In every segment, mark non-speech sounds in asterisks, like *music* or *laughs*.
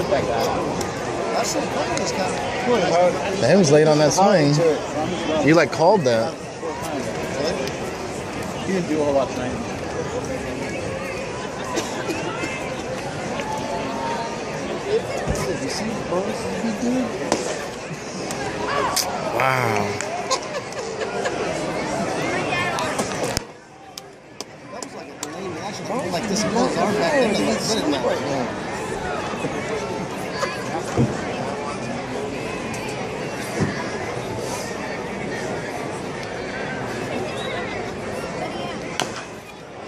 work that guy. That's the company's kind of. Man, he was late on that swing. You like called that. He didn't do a whole lot tonight. You see the bonuses he did? Wow. That was like a delayed reaction. Like this goes arm back into like sit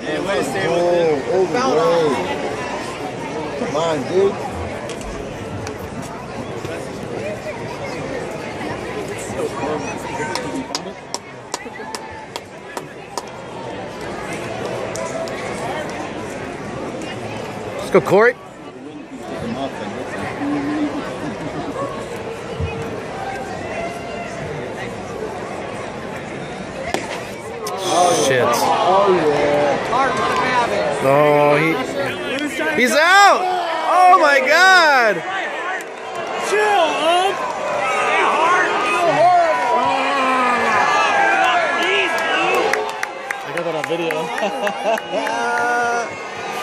Yeah, way to stay with it. Oh, over way. Come on, dude. Let's go, Corey. Shit. Oh, yeah. Oh, he, he's out. Oh my God. I got that on video. *laughs*